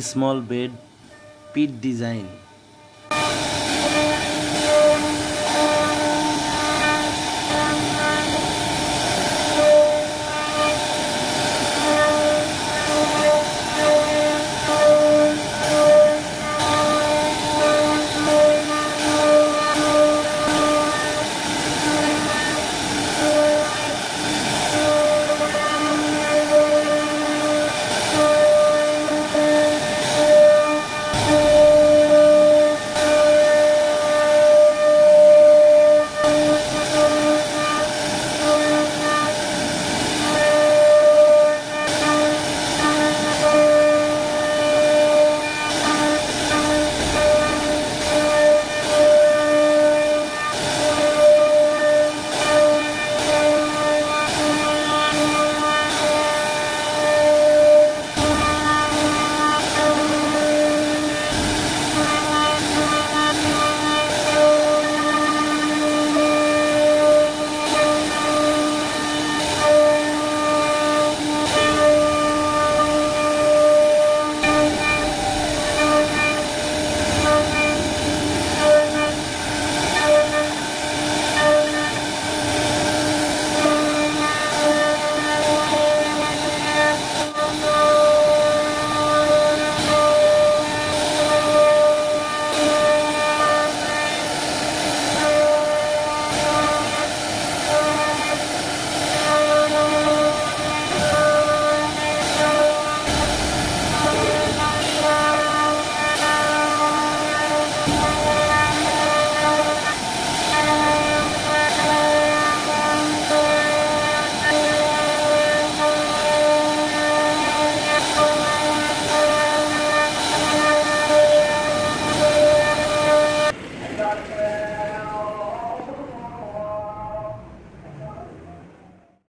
small bed pit design.